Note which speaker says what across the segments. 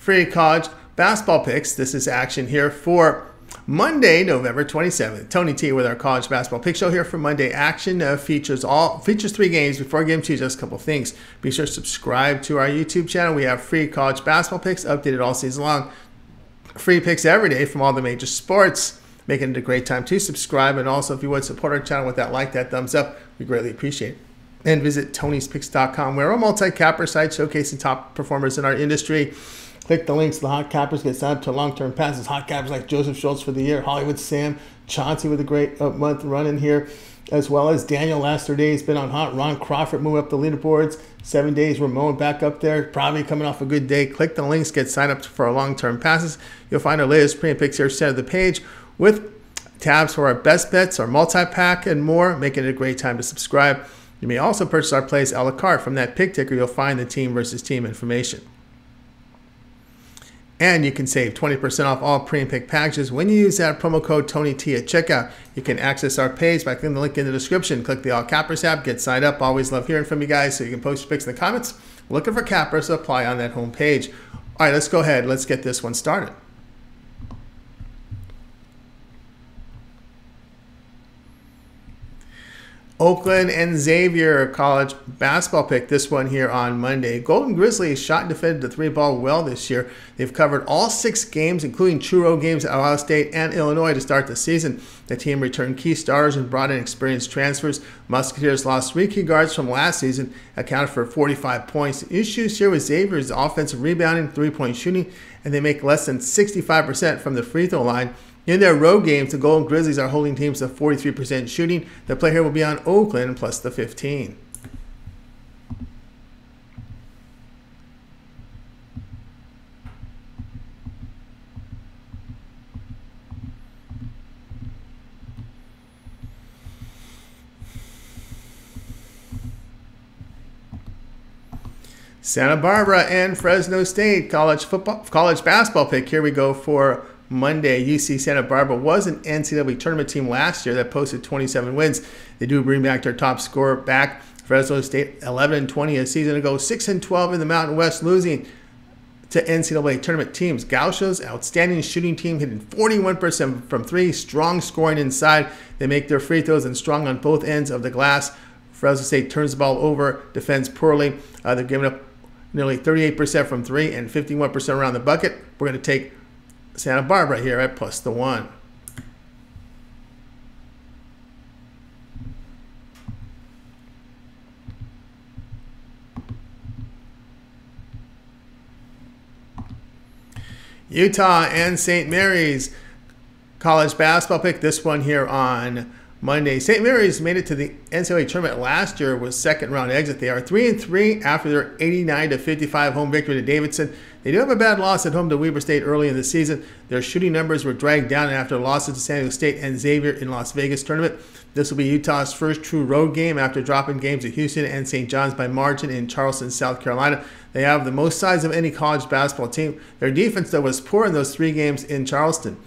Speaker 1: free college basketball picks. This is action here for Monday, November 27th. Tony T with our college basketball pick show here for Monday action. Uh, features all features three games before game two. Just a couple things. Be sure to subscribe to our YouTube channel. We have free college basketball picks updated all season long. Free picks every day from all the major sports. Making it a great time to subscribe. And also, if you would support our channel with that like, that thumbs up, we greatly appreciate it and visit tonyspicks.com. We're a multi-capper site showcasing top performers in our industry. Click the links. The hot cappers get signed up to long-term passes. Hot cappers like Joseph Schultz for the year, Hollywood Sam, Chauncey with a great uh, month running here, as well as Daniel last three days been on hot. Ron Crawford moving up the leaderboards. Seven days, Ramon back up there, probably coming off a good day. Click the links, get signed up for our long-term passes. You'll find our latest pre and picks here center of the page with tabs for our best bets, our multi-pack, and more, making it a great time to subscribe. You may also purchase our plays a la carte. From that pick ticker, you'll find the team versus team information. And you can save 20% off all pre and pick packages when you use that promo code TonyT at checkout. You can access our page by clicking the link in the description. Click the All Cappers app, get signed up. Always love hearing from you guys, so you can post your picks in the comments. Looking for cappers apply on that home page. All right, let's go ahead. Let's get this one started. Oakland and Xavier college basketball pick. This one here on Monday. Golden Grizzlies shot and defended the three ball well this year. They've covered all six games, including two road games at Ohio State and Illinois to start the season. The team returned key stars and brought in experienced transfers. Musketeers lost three key guards from last season, accounted for 45 points. The issues here with Xavier is offensive rebounding, three point shooting, and they make less than 65% from the free throw line. In their road games, the Golden Grizzlies are holding teams to 43% shooting. The play here will be on Oakland plus the 15. Santa Barbara and Fresno State college football, college basketball pick. Here we go for Monday, UC Santa Barbara was an NCAA tournament team last year that posted 27 wins. They do bring back their top scorer back. Fresno State 11 and 20 a season ago, 6 and 12 in the Mountain West, losing to NCAA tournament teams. Gaucho's outstanding shooting team hitting 41% from three, strong scoring inside. They make their free throws and strong on both ends of the glass. Fresno State turns the ball over, defends poorly. Uh, they're giving up nearly 38% from three and 51% around the bucket. We're going to take Santa Barbara here at plus the one. Utah and St. Mary's college basketball pick. This one here on Monday. St. Mary's made it to the NCAA tournament last year with second round exit. They are three and three after their 89 to 55 home victory to Davidson. They do have a bad loss at home to Weber State early in the season. Their shooting numbers were dragged down after losses to San Diego State and Xavier in Las Vegas tournament. This will be Utah's first true road game after dropping games at Houston and St. John's by margin in Charleston, South Carolina. They have the most size of any college basketball team. Their defense, though, was poor in those three games in Charleston.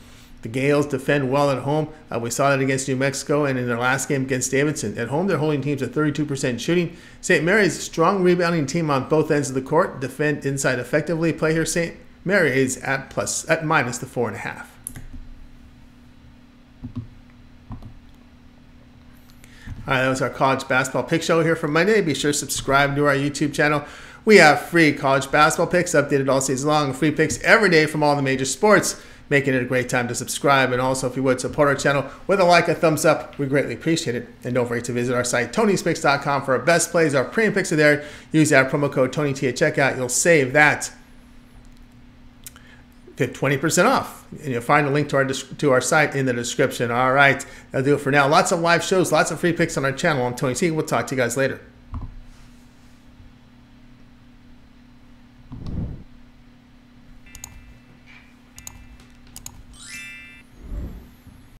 Speaker 1: The Gaels defend well at home. Uh, we saw that against New Mexico and in their last game against Davidson. At home, they're holding teams at 32% shooting. St. Mary's strong rebounding team on both ends of the court. Defend inside effectively. Play here, St. Mary's at plus at minus the four and a half. All right, that was our college basketball pick show here for Monday. Be sure to subscribe to our YouTube channel. We have free college basketball picks updated all season long, free picks every day from all the major sports making it a great time to subscribe. And also, if you would, support our channel with a like, a thumbs up. We greatly appreciate it. And don't forget to visit our site, TonySpicks.com, for our best plays. Our premium picks are there. Use our promo code TonyT at checkout. You'll save that. Get 20% off. And you'll find a link to our to our site in the description. All right, that'll do it for now. Lots of live shows, lots of free picks on our channel. I'm Tony T. We'll talk to you guys later.